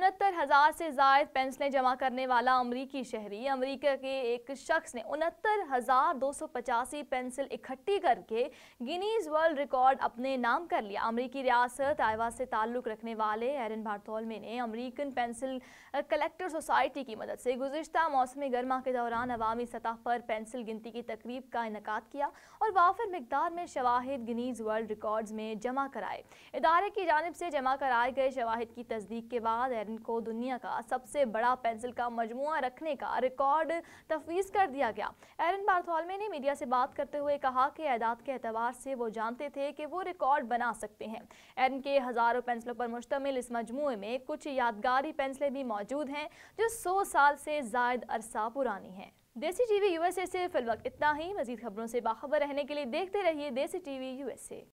उनहत्तर हज़ार से जायद पेंसिलें जमा करने वाला अमरीकी शहरी। अमरीका के एक शख्स ने उनहत्तर हज़ार दो सौ पचासी पेंसिल इकट्ठी करके गिनीज वर्ल्ड रिकॉर्ड अपने नाम कर लिया। अमरीकी रियासत आयवा से ताल्लुक रखने वाले एरन बार्थोलमे ने अमरीकन पेंसिल कलेक्टर सोसाइटी की मदद से गुजशत मौसम गर्मा के दौरान अवामी सतह पर पेंसिल गिनती की तकरीब का इनका किया और वाफर मकदार में शवाहिद गिनीज वर्ल्ड रिकॉर्ड्स में जमा कराए। इदारे की जानब से जमा कराए गए शवाहिद की तस्दीक के बाद एरन को दुनिया का सबसे बड़ा पेंसिल का मजमु रखने का रिकॉर्ड तफवीज़ कर दिया गया। एरन बार्थोलमे ने मीडिया से बात करते हुए कहा कि एदाद के अतबार से वो जानते थे कि वो रिकॉर्ड बना सकते हैं। एरन के हज़ारों पेंसिलों पर मुश्तमिल इस मजमू में कुछ यादगारी पेंसिलें भी मौजूद हैं, जो सौ साल से जायद अरसा पुरानी हैं। देसी टीवी यूएसए से फिल वक्त इतना ही। मजीद खबरों से बाखबर रहने के लिए देखते रहिए देसी टीवी यूएसए।